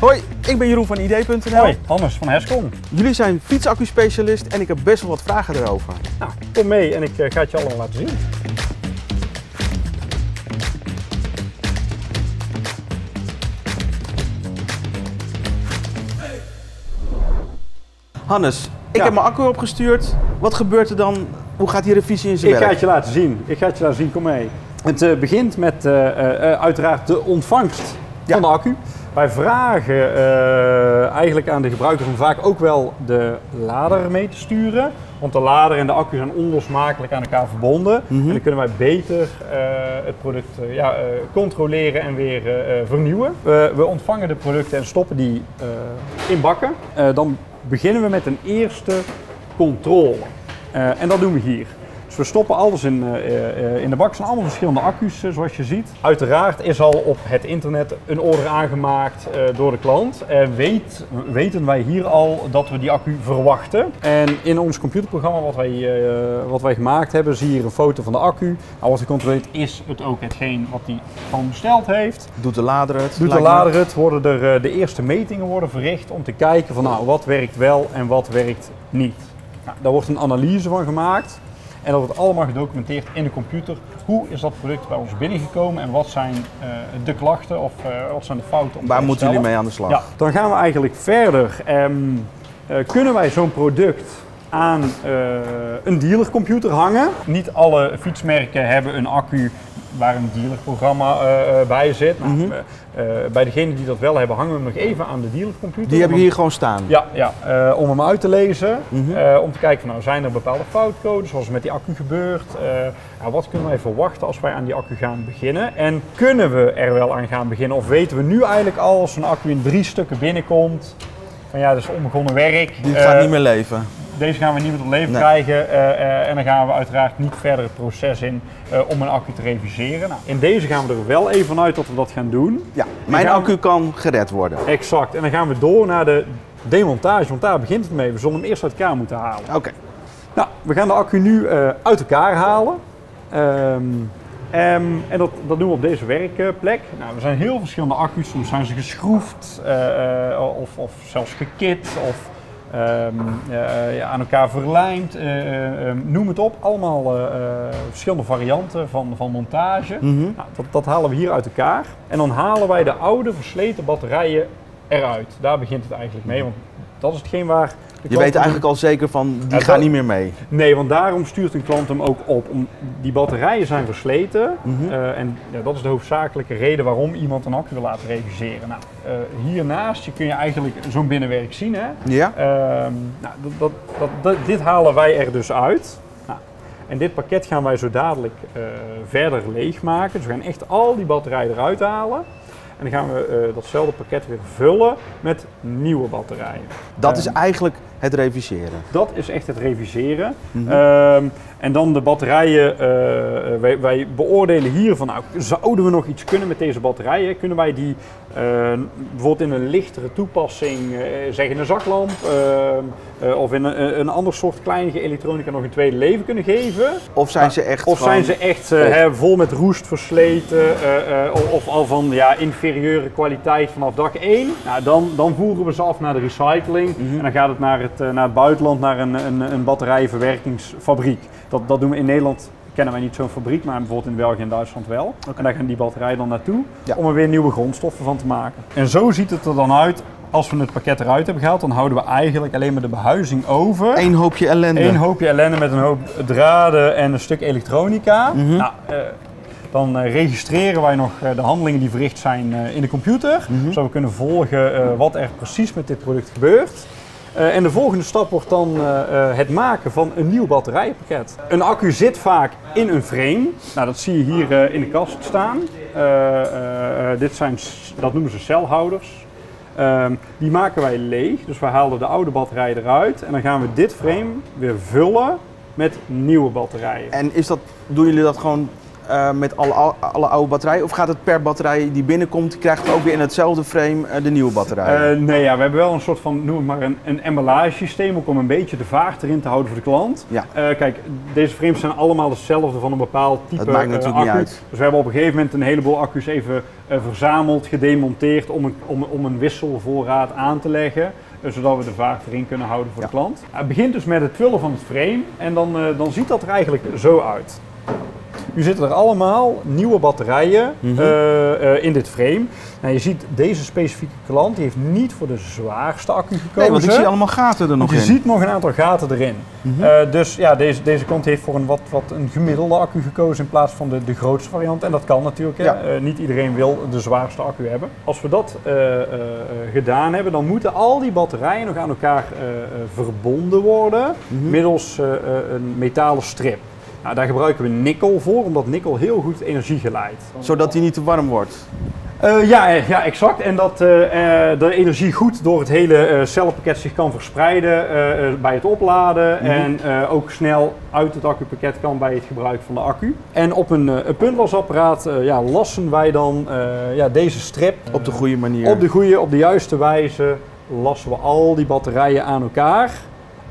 Hoi, ik ben Jeroen van ID.nl. Hoi, Hannes van Hescom. Jullie zijn fietsaccu-specialist en ik heb best wel wat vragen erover. Nou, kom mee en ik eh, ga het je allemaal laten zien. Hannes, ik Ja. heb mijn accu opgestuurd. Wat gebeurt er dan? Hoe gaat die revisie in zijn Ik ga werk? het je laten zien. Ik ga het je laten zien, kom mee. Het eh, begint met eh, uiteraard de ontvangst Ja. van de accu. Wij vragen eh, eigenlijk aan de gebruiker om vaak ook wel de lader mee te sturen. Want de lader en de accu zijn onlosmakelijk aan elkaar verbonden. Mhm. En dan kunnen wij beter eh, het product eh, ja, controleren en weer vernieuwen. We- we ontvangen de producten en stoppen die in bakken. Dan beginnen we met een eerste controle. En dat doen we hier. Dus we stoppen alles in, eh, eh, in de bak. Het zijn allemaal verschillende accu's, eh, zoals je ziet. Uiteraard is al op het internet een order aangemaakt eh, door de klant. En weet, weten wij hier al dat we die accu verwachten. En in ons computerprogramma wat wij, eh, wat wij gemaakt hebben, zie je hier een foto van de accu. Nou, wat gecontroleerd is het ook hetgeen wat hij gewoon besteld heeft. Doet de lader het? Doet de lader het, worden er de eerste metingen worden verricht om te kijken van nou, wat werkt wel en wat werkt niet. Nou, daar wordt een analyse van gemaakt en dat wordt allemaal gedocumenteerd in de computer. Hoe is dat product bij ons binnengekomen en wat zijn eh, de klachten of eh, wat zijn de fouten? om Waar te moeten jullie mee aan de slag? Ja, dan gaan we eigenlijk verder. Eh, kunnen wij zo'n product aan eh, een dealercomputer hangen? Niet alle fietsmerken hebben een accu waar een dealerprogramma eh, eh, bij zit. Mhm. eh, bij degenen die dat wel hebben, hangen we hem nog even aan de dealercomputer. Die hebben hier gewoon staan. ja, ja om hem uit te lezen. Mhm. om te kijken van nou, zijn er bepaalde foutcodes, zoals met die accu gebeurt. Eh, nou, wat kunnen wij verwachten als wij aan die accu gaan beginnen? En kunnen we er wel aan gaan beginnen? Of weten we nu eigenlijk al, als een accu in drie stukken binnenkomt, van ja, dat is onbegonnen werk. Die gaat niet meer leven. Deze gaan we niet meer tot leven Nee. krijgen. eh, eh, en dan gaan we uiteraard niet verder het proces in eh, om een accu te reviseren. Nou, in deze gaan we er wel even vanuit dat we dat gaan doen. Ja, mijn we- accu kan gered worden. Exact. En dan gaan we door naar de demontage, want daar begint het mee. We zullen hem eerst uit elkaar moeten halen. Oké. Nou, we gaan de accu nu uit elkaar halen. Ehm, ehm, en dat, dat doen we op deze werkplek. Nou, er zijn heel verschillende accu's. Soms zijn ze geschroefd of, of zelfs gekit of aan elkaar verlijmd. Eh, eh, ehm, noem het op. Allemaal eh, eh, verschillende varianten van, van montage. Mhm. Nou, dat, dat halen we hier uit elkaar. En dan halen wij de oude versleten batterijen eruit. Daar begint het eigenlijk mee. Want dat is hetgeen waar... Je weet eigenlijk al zeker van, die gaan niet meer mee. Nee, want daarom stuurt een klant hem ook op. Om, die batterijen zijn versleten. Mhm. eh, en ja, dat is de hoofdzakelijke reden waarom iemand een accu wil laten reviseren. Nou, eh, hiernaast je kun je eigenlijk zo'n binnenwerk zien. Hè? Ja? Ehm, nou, dat, dat, dit halen wij er dus uit. Nou, en dit pakket gaan wij zo dadelijk eh, verder leegmaken. Dus we gaan echt al die batterijen eruit halen. En dan gaan we datzelfde pakket weer vullen met nieuwe batterijen. Dat is Ehm, eigenlijk het reviseren. dat is echt het reviseren. Mhm. Ehm, en dan de batterijen. eh, eh, wij, wij beoordelen hier van, nou, zouden we nog iets kunnen met deze batterijen? Kunnen wij die eh, bijvoorbeeld in een lichtere toepassing, eh, zeg in een zaklamp ehm, eh, of in een, een ander soort kleinige elektronica nog een tweede leven kunnen geven? Of zijn ze echt Of zijn ze echt hè, vol met roest versleten of, of al van ja, inferieure kwaliteit vanaf dag 1? Nou, dan, dan voeren we ze af naar de recycling Mhm. en dan gaat het naar het, eh, naar het buitenland, naar een, een, een batterijverwerkingsfabriek. Dat, dat doen we in Nederland, kennen wij niet zo'n fabriek, maar bijvoorbeeld in België en Duitsland wel. En daar gaan die batterijen dan naartoe Ja. om er weer nieuwe grondstoffen van te maken. En zo ziet het er dan uit. Als we het pakket eruit hebben gehaald, dan houden we eigenlijk alleen maar de behuizing over. Eén hoopje ellende. Eén hoopje ellende met een hoop draden en een stuk elektronica. Mhm. nou, eh, dan eh, registreren wij nog eh, de handelingen die verricht zijn eh, in de computer. Mhm. Zodat we kunnen volgen eh, wat er precies met dit product gebeurt. Eh, en de volgende stap wordt dan eh, eh, het maken van een nieuw batterijpakket. Een accu zit vaak in een frame. Nou, dat zie je hier in de kast staan. Dit zijn, dat noemen ze celhouders. Ehm, die maken wij leeg, dus we halen de oude batterij eruit en dan gaan we dit frame weer vullen met nieuwe batterijen. En is dat, doen jullie dat gewoon eh, met alle, al- alle oude batterijen? Of gaat het per batterij die binnenkomt, krijgt ook weer in hetzelfde frame eh, de nieuwe batterij? Eh, nee, ja, we hebben wel een soort van, noem het maar, een, een emballage-systeem, ook om een beetje de vaart erin te houden voor de klant. Ja. Kijk, deze frames zijn allemaal hetzelfde van een bepaald type Dat maakt natuurlijk niet accu. uit. Dus we hebben op een gegeven moment een heleboel accu's even verzameld, gedemonteerd om een, om, om een wisselvoorraad aan te leggen. zodat we de vaart erin kunnen houden voor Ja. de klant. Het begint dus met het vullen van het frame en dan, dan ziet dat er eigenlijk zo uit. Nu zitten er allemaal nieuwe batterijen Mhm. eh, eh, in dit frame. Nou, je ziet deze specifieke klant, die heeft niet voor de zwaarste accu gekozen. nee, want ik zie allemaal gaten er nog je in. ziet nog een aantal gaten erin. Mhm. Eh, dus ja, deze, deze klant heeft voor een wat, wat een gemiddelde accu gekozen in plaats van de, de grootste variant. En dat kan natuurlijk. Ja. Niet iedereen wil de zwaarste accu hebben. Als we dat gedaan hebben, dan moeten al die batterijen nog aan elkaar verbonden worden Mhm. middels een metalen strip. Nou, daar gebruiken we nikkel voor, omdat nikkel heel goed energie geleidt. Zodat die niet te warm wordt. Eh, ja, eh, ja, exact. En dat eh, de energie goed door het hele cellenpakket zich kan verspreiden bij het opladen. Mhm. En ook snel uit het accupakket kan bij het gebruik van de accu. En op een, een puntlasapparaat ja, lassen wij dan ja, deze strip Op de goede manier. op de goede, op de juiste wijze lassen we al die batterijen aan elkaar.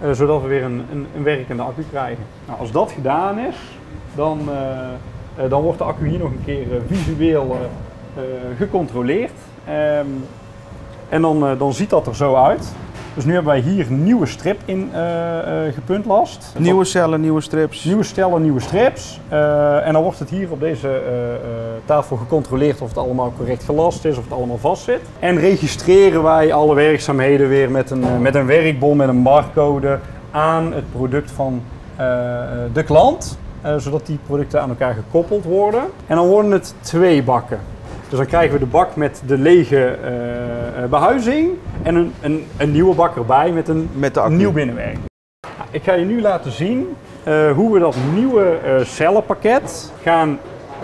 Eh, zodat we weer een, een, werkende accu krijgen. Nou, als dat gedaan is, dan, eh, eh, dan wordt de accu hier nog een keer visueel gecontroleerd. Ehm, en dan, dan ziet dat er zo uit. Dus nu hebben wij hier nieuwe strip in eh, eh, gepuntlast. Nieuwe cellen, nieuwe strips. Nieuwe stellen, nieuwe strips. Eh, en dan wordt het hier op deze tafel gecontroleerd of het allemaal correct gelast is, of het allemaal vast zit. En registreren wij alle werkzaamheden weer met een, met een werkbon, met een barcode aan het product van de klant. zodat die producten aan elkaar gekoppeld worden. En dan worden het twee bakken. Dus dan krijgen we de bak met de lege eh, eh, behuizing en een, een, een nieuwe bak erbij met een Met nieuw binnenwerk. Nou, Ik ga je nu laten zien eh, hoe we dat nieuwe cellenpakket gaan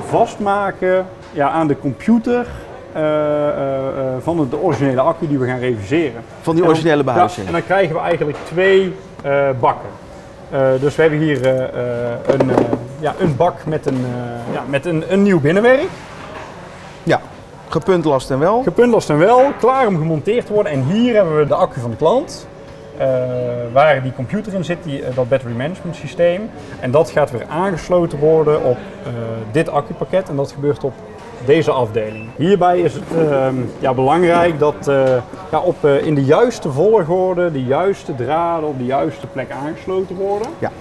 vastmaken ja, aan de computer van de originele accu die we gaan reviseren. Van die originele behuizing. Ja, en dan krijgen we eigenlijk twee bakken. Dus we hebben hier een, ja, een bak met, een, ja, met een, een nieuw binnenwerk. Ja. Gepuntlast en wel. Gepuntlast en wel, klaar om gemonteerd te worden. En hier hebben we de accu van de klant. eh, waar die computer in zit, die, eh, dat battery management systeem. En dat gaat weer aangesloten worden op eh, dit accupakket. En dat gebeurt op deze afdeling. Hierbij is het ehm, ja, belangrijk dat ja, op, in de juiste volgorde de juiste draden op de juiste plek aangesloten worden. Ja.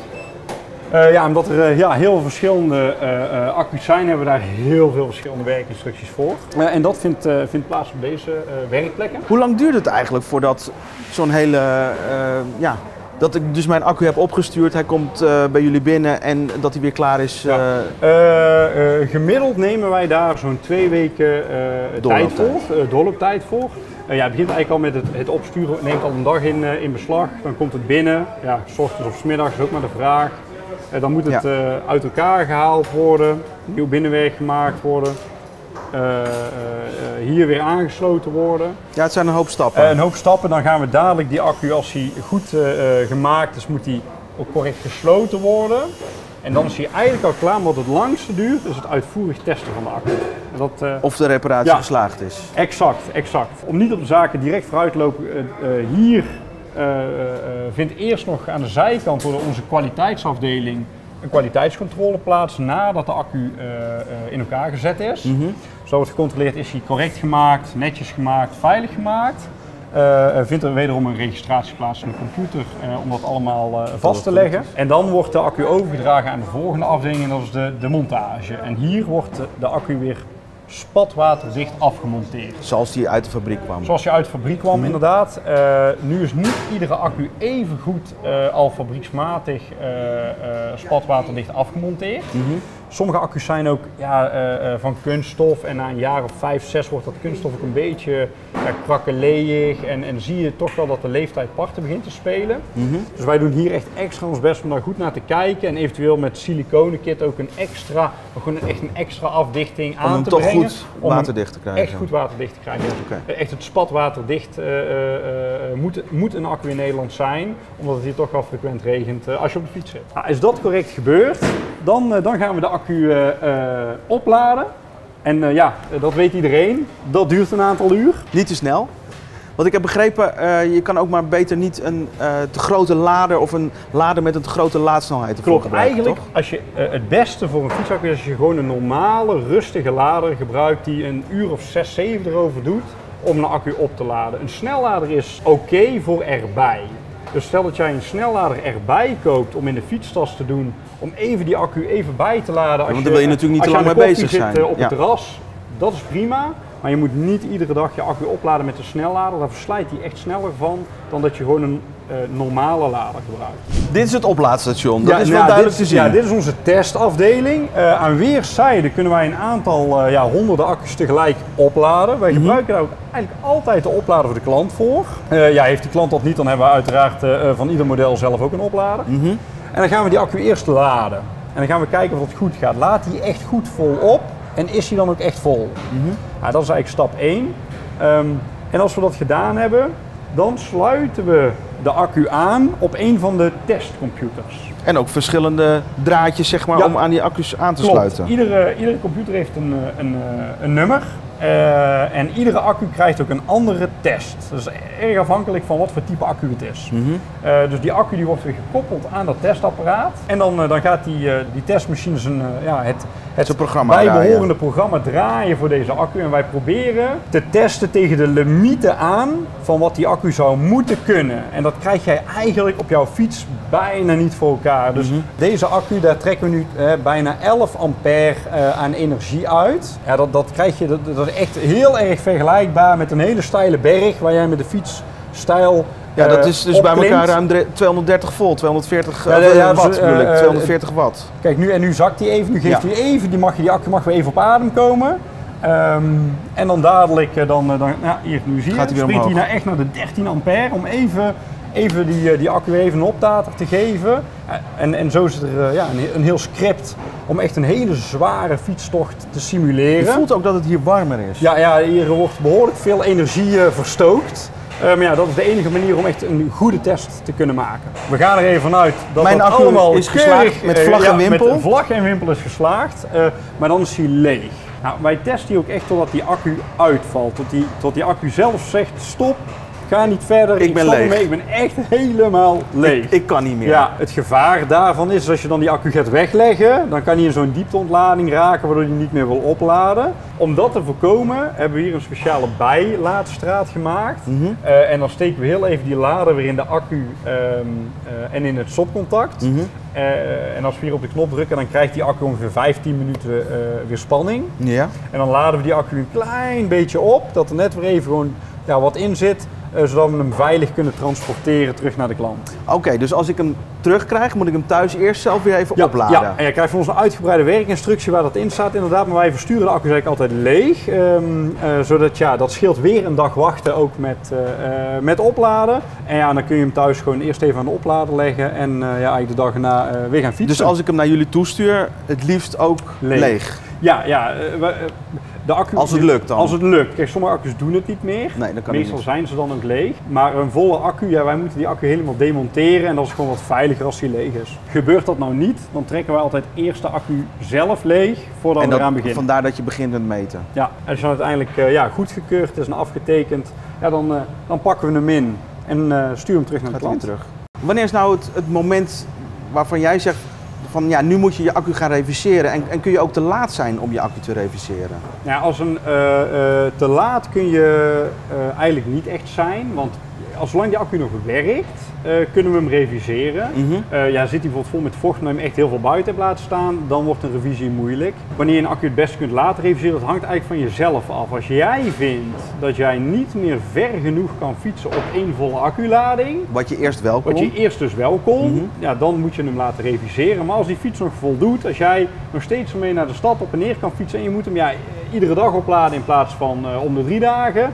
Eh, ja, omdat er eh, ja, heel veel verschillende eh, eh, accu's zijn, hebben we daar heel veel verschillende werkinstructies voor. En dat vindt, eh, vindt plaats op deze eh, werkplekken. Hoe lang duurt het eigenlijk voordat zo'n hele, eh, ja, dat ik dus mijn accu heb opgestuurd, hij komt eh, bij jullie binnen en dat hij weer klaar is? Ja. eh, Eh, eh, gemiddeld nemen wij daar zo'n twee weken eh, tijd Doorlooptijd. voor, eh, doorlooptijd voor. Eh, ja, het begint eigenlijk al met het, het opsturen, neemt al een dag in, eh, in beslag. Dan komt het binnen, ja, s ochtends of s middags is ook maar de vraag. Eh, dan moet het Ja. eh, uit elkaar gehaald worden, nieuw binnenwerk gemaakt worden. Eh, hier weer aangesloten worden. ja, het zijn een hoop stappen. Een hoop stappen, dan gaan we dadelijk die accu, als hij goed gemaakt is, moet die ook correct gesloten worden. En dan is hij eigenlijk al klaar, maar wat het langste duurt, is het uitvoerig testen van de accu. En Dat, of de reparatie Ja. geslaagd is. Exact, exact. Om niet op de zaken direct vooruit te lopen, hier vindt eerst nog aan de zijkant door onze kwaliteitsafdeling een kwaliteitscontrole plaats nadat de accu eh, eh, in elkaar gezet is. Zo wordt gecontroleerd, is hij correct gemaakt, netjes gemaakt, veilig gemaakt. Eh, eh, vindt er wederom een registratie plaats in de computer eh, om dat allemaal eh, vast te leggen. En dan wordt de accu overgedragen aan de volgende afdeling en dat is de, de montage. En hier wordt de, de accu weer spatwaterdicht afgemonteerd. Zoals die uit de fabriek kwam. Zoals je uit de fabriek kwam, inderdaad. Eh, nu is niet iedere accu even goed eh, al fabrieksmatig eh, spatwaterdicht afgemonteerd. Sommige accu's zijn ook ja, eh, eh, van kunststof en na een jaar of vijf, zes wordt dat kunststof ook een beetje ja, krakkeleeg en, en zie je toch wel dat de leeftijd parten begint te spelen. Dus wij doen hier echt extra ons best om daar goed naar te kijken en eventueel met siliconenkit ook een extra, gewoon echt een extra afdichting Om aan te toch brengen. goed Om hem waterdicht te krijgen. Echt goed waterdicht te krijgen. Eh, Echt het spatwaterdicht eh, eh, eh, moet, moet een accu in Nederland zijn, omdat het hier toch wel frequent regent eh, als je op de fiets zit. Nou, is dat correct gebeurd, dan, eh, dan gaan we de accu eh, eh, opladen. En eh, ja, dat weet iedereen. Dat duurt een aantal uur. Niet te snel. Want ik heb begrepen, je kan ook maar beter niet een te grote lader of een lader met een te grote laadsnelheid Klopt, gebruiken, eigenlijk toch? als je, het beste voor een fietsaccu is als je gewoon een normale, rustige lader gebruikt die een uur of 6, 7 erover doet om een accu op te laden. Een snellader is oké voor erbij. Dus stel dat jij een snellader erbij koopt om in de fietstas te doen, om even die accu even bij te laden. Als want daar wil je natuurlijk niet te lang mee bezig zit, zijn. eh, op Ja. het terras, dat is prima. Maar je moet niet iedere dag je accu opladen met een snellader. Daar verslijt die echt sneller van dan dat je gewoon een eh, normale lader gebruikt. Dit is het oplaadstation, dat is wel nou, duidelijk dit, te zien. Ja, dit is onze testafdeling. Eh, aan weerszijden kunnen wij een aantal eh, ja, honderden accu's tegelijk opladen. Wij Mhm. gebruiken daar ook eigenlijk altijd de oplader voor de klant voor. Ja, heeft de klant dat niet, dan hebben we uiteraard van ieder model zelf ook een oplader. Mhm. En dan gaan we die accu eerst laden. En dan gaan we kijken of het goed gaat. Laat die echt goed vol op en is die dan ook echt vol? Mhm. Nou, dat is eigenlijk stap 1. Ehm, en als we dat gedaan hebben, dan sluiten we de accu aan op een van de testcomputers. En ook verschillende draadjes zeg maar, Ja. om aan die accu's aan te Klopt. sluiten. Iedere, iedere computer heeft een, eh, een, eh, een nummer. Eh, en iedere accu krijgt ook een andere test. Dat is erg afhankelijk van wat voor type accu het is. Mhm. Eh, dus die accu die wordt weer gekoppeld aan dat testapparaat. En dan, eh, dan gaat die, die testmachine zijn, ja, het, het Zijn programma bijbehorende programma draaien voor deze accu. En wij proberen te testen tegen de limieten aan van wat die accu zou moeten kunnen. En dat krijg jij eigenlijk op jouw fiets bijna niet voor elkaar. Dus Mhm. deze accu, daar trekken we nu bijna 11 ampère aan energie uit. Ja, dat, dat krijg je, dat, dat echt heel erg vergelijkbaar met een hele steile berg waar jij met de fiets stijl Ja, dat eh, is dus bij elkaar ruim dre- 230 volt, 240 Ja, eh, ja, ja, watt bedoel ik, eh, eh, 240 watt. Kijk, nu, en nu zakt hij even, nu geeft hij even, die, mag, die accu mag weer even op adem komen. Ehm, en dan dadelijk, dan, dan ja, hier, nu zie je, Gaat hij weer springt hij naar, echt naar de 13 ampère om even, even die, eh, die accu even een optater te geven. En, en zo is er eh, ja, een, een heel script om echt een hele zware fietstocht te Je simuleren. voelt ook dat het hier warmer is. Ja, ja, hier wordt behoorlijk veel energie eh, verstookt. Maar ja, dat is de enige manier om echt een goede test te kunnen maken. We gaan er even vanuit dat Mijn dat allemaal is geslaagd met vlag en ja, wimpel. Met vlag en wimpel is geslaagd, maar dan is hij leeg. Nou, wij testen die ook echt totdat die accu uitvalt. Tot die, tot die accu zelf zegt stop, ga niet verder, Ik ben leeg. ermee, ik ben echt helemaal leeg. Ik kan niet meer. Ja, het gevaar daarvan is als je dan die accu gaat wegleggen, dan kan hij in zo'n diepteontlading raken waardoor hij niet meer wil opladen. Om dat te voorkomen hebben we hier een speciale bijlaadstraat gemaakt. Mhm. Eh, en dan steken we heel even die lader weer in de accu ehm, eh, en in het stopcontact. Mhm. Eh, en als we hier op de knop drukken, dan krijgt die accu ongeveer 15 minuten weer spanning. Ja. En dan laden we die accu een klein beetje op, dat er net weer even gewoon ja, wat in zit, zodat we hem veilig kunnen transporteren terug naar de klant. Oké, dus als ik hem terugkrijg, moet ik hem thuis eerst zelf weer even Ja, opladen. Ja, en je krijgt van ons een uitgebreide werkinstructie waar dat in staat inderdaad. Maar wij versturen de accu's eigenlijk altijd leeg. ehm, eh, zodat ja, dat scheelt weer een dag wachten ook met, eh, eh, met opladen. En ja, dan kun je hem thuis gewoon eerst even aan de oplader leggen. En eh, ja, eigenlijk de dag erna eh, weer gaan fietsen. Dus als ik hem naar jullie toestuur, het liefst ook leeg. Leeg. Ja, ja eh, we- eh, de accu... Als het lukt dan. Als het lukt. Kijk, sommige accu's doen het niet meer. Nee, dat kan Meestal niet. zijn ze dan ook leeg. Maar een volle accu, ja, wij moeten die accu helemaal demonteren. En dat is gewoon wat veiliger als die leeg is. Gebeurt dat nou niet, dan trekken wij altijd eerst de accu zelf leeg voordat En we dat, eraan beginnen. vandaar dat je begint met meten. Ja, en als je dan uiteindelijk eh, ja, goedgekeurd is en afgetekend, ja, dan, eh, dan pakken we hem in en eh sturen hem terug naar de klant. terug. Wanneer is nou het, het moment waarvan jij zegt van ja, nu moet je je accu gaan reviseren en, en kun je ook te laat zijn om je accu te reviseren? Ja, als een eh, eh, te laat kun je eh, eigenlijk niet echt zijn, want als zolang die accu nog werkt, kunnen we hem reviseren. Mhm. Ja, zit hij bijvoorbeeld vol met vocht en je hem echt heel veel buiten hebt laten staan, dan wordt een revisie moeilijk. Wanneer je een accu het beste kunt laten reviseren, dat hangt eigenlijk van jezelf af. Als jij vindt dat jij niet meer ver genoeg kan fietsen op één volle acculading, Wat je eerst wel kon. wat je eerst dus wel kon, Mhm. ja, dan moet je hem laten reviseren. Maar als die fiets nog voldoet, als jij nog steeds mee naar de stad op en neer kan fietsen en je moet hem ja, iedere dag opladen in plaats van eh, om de drie dagen.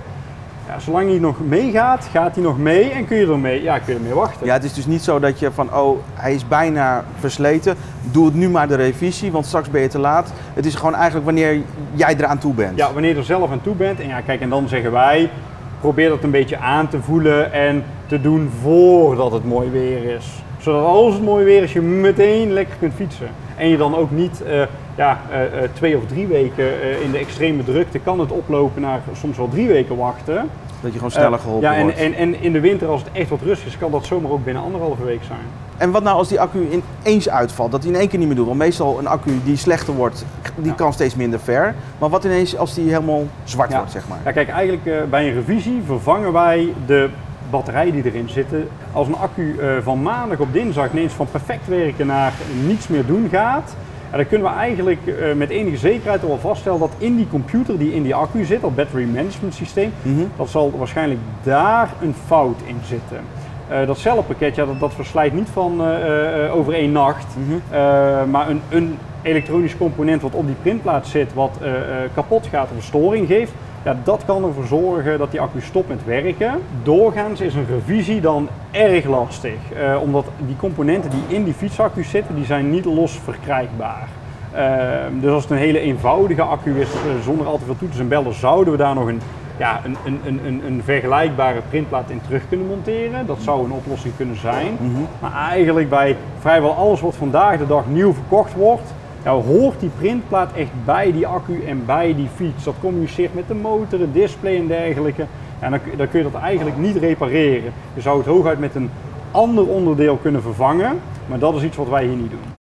Ja, zolang hij nog meegaat, gaat hij nog mee en kun je ermee, ja, kun je ermee wachten. Ja, het is dus niet zo dat je van, oh, hij is bijna versleten. Doe het nu maar de revisie, want straks ben je te laat. Het is gewoon eigenlijk wanneer jij eraan toe bent. Ja, wanneer je er zelf aan toe bent. En ja, kijk, en dan zeggen wij, probeer dat een beetje aan te voelen en te doen voordat het mooi weer is. Zodat als het mooi weer is, je meteen lekker kunt fietsen. En je dan ook niet uh, ja, uh, twee of drie weken in de extreme drukte kan het oplopen naar soms wel drie weken wachten. Dat je gewoon sneller geholpen ja, en, wordt. En, en in de winter als het echt wat rustig is, kan dat zomaar ook binnen anderhalve week zijn. En wat nou als die accu ineens uitvalt, dat hij in één keer niet meer doet? Want meestal een accu die slechter wordt, die kan steeds minder ver. Maar wat ineens als die helemaal zwart wordt, zeg maar? Ja, kijk, eigenlijk bij een revisie vervangen wij de batterijen die erin zitten. Als een accu uh, van maandag op dinsdag ineens van perfect werken naar niets meer doen gaat, en dan kunnen we eigenlijk uh, met enige zekerheid al vaststellen dat in die computer die in die accu zit, dat battery management systeem, mm -hmm. dat zal waarschijnlijk daar een fout in zitten. Uh, dat cellenpakket, ja, dat, dat verslijt niet van uh, over één nacht, mm -hmm. maar een, een, elektronisch component wat op die printplaat zit, wat kapot gaat of een storing geeft, ja, dat kan ervoor zorgen dat die accu stopt met werken. Doorgaans is een revisie dan erg lastig, uh, omdat die componenten die in die fietsaccu zitten, die zijn niet los verkrijgbaar. Uh, dus als het een hele eenvoudige accu is, uh, zonder al te veel toetsen en bellen, zouden we daar nog een, ja, een, een, een, een vergelijkbare printplaat in terug kunnen monteren. Dat zou een oplossing kunnen zijn. Mm -hmm. Maar eigenlijk bij vrijwel alles wat vandaag de dag nieuw verkocht wordt, nou, hoort die printplaat echt bij die accu en bij die fiets. Dat communiceert met de motor, het display en dergelijke. En dan, dan kun je dat eigenlijk niet repareren. Je zou het hooguit met een ander onderdeel kunnen vervangen, maar dat is iets wat wij hier niet doen.